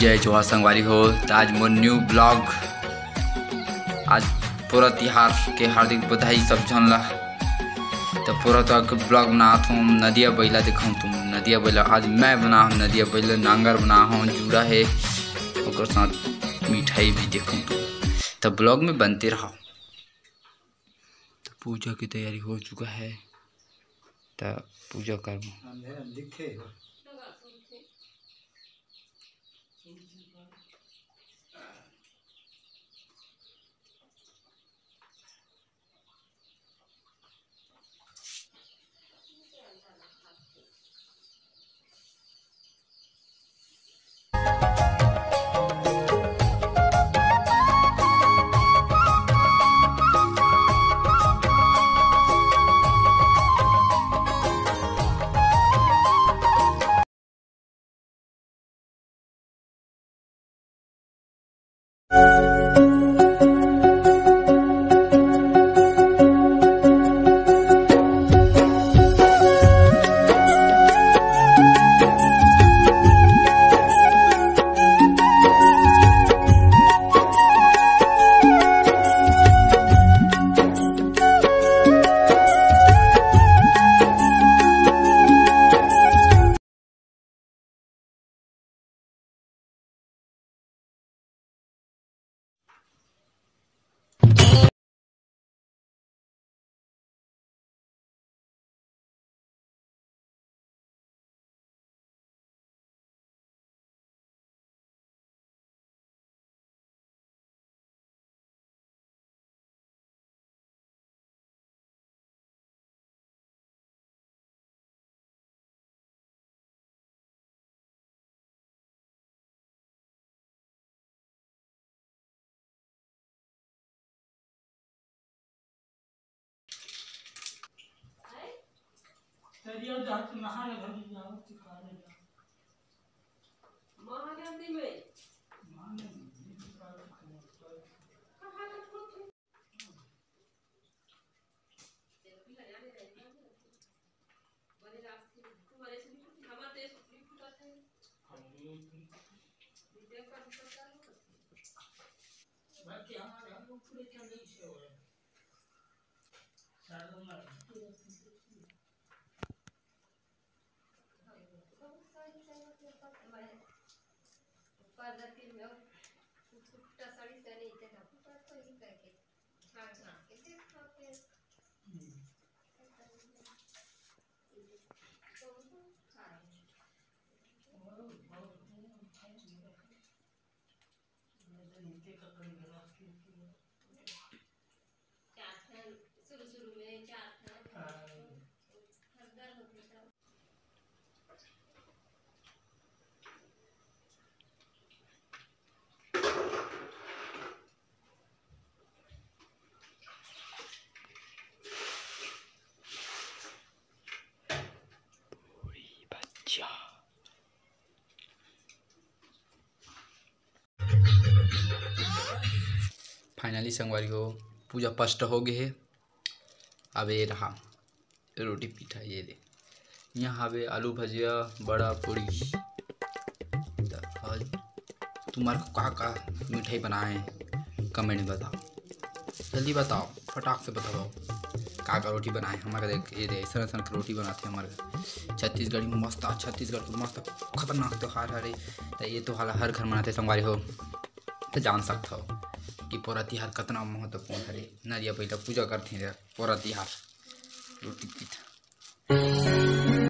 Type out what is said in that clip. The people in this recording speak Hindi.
जय जोहार संगवारी हो। तो आज मोर न्यू ब्लॉग आज पूरा तिहार के हार्दिक बधाई सब झन ला तो पूरा तो ब्लॉग बना हूँ, नदिया बैला दिखाऊँ तुम, नदिया बैला आज मैं बना हूँ, नदिया बैला नांगर बना हूँ, जूड़ा है और साथ मिठाई भी देखूँ तुम। तो ब्लॉग में बनते रहो। तो पूजा की तैयारी हो चुका है। तो पूजा कर Tudo de तरिया जात नहाने घड़ी जाओ जाओ महानदी में। माने चिकारे खबर बड़े रास्ते तुम्हारे से भी हमारे देश भी फुटा थे विद्या का भी बाकी हमारे हम लोग पूरे चले से हो सालों में पद्धति में फुटा साड़ी से नहीं थे फुटा तो ही करके हाँ हाँ। कैसे खाते चार बच्चा फाइनली संगवारी हो पूजा फ़र्स्ट हो गए है। अब ये रहा रोटी पीठा, ये दे। यहाँ हवे आलू भजिया, बड़ा पूरी। तुम्हारे को कहाँ का मिठाई बनाए कमेंट बताओ। जल्दी बताओ, फटाक से बताओ। का का रोटी बनाए, हमारे देख, ये दे ऐसा ऐसा रोटी बनाते हैं हमारे छत्तीसगढ़ में मस्त छत्तीसगढ़ तो मस्त खतरनाक त्यौहार है। तो ये तो हाल हर घर मनाते संगवारी हो। तो जान सकते हो कि पूरा तिहार कितना महत्वपूर्ण है। नरिया पैदा पूजा करते हैं पूरा तिहार। रोटी पीठा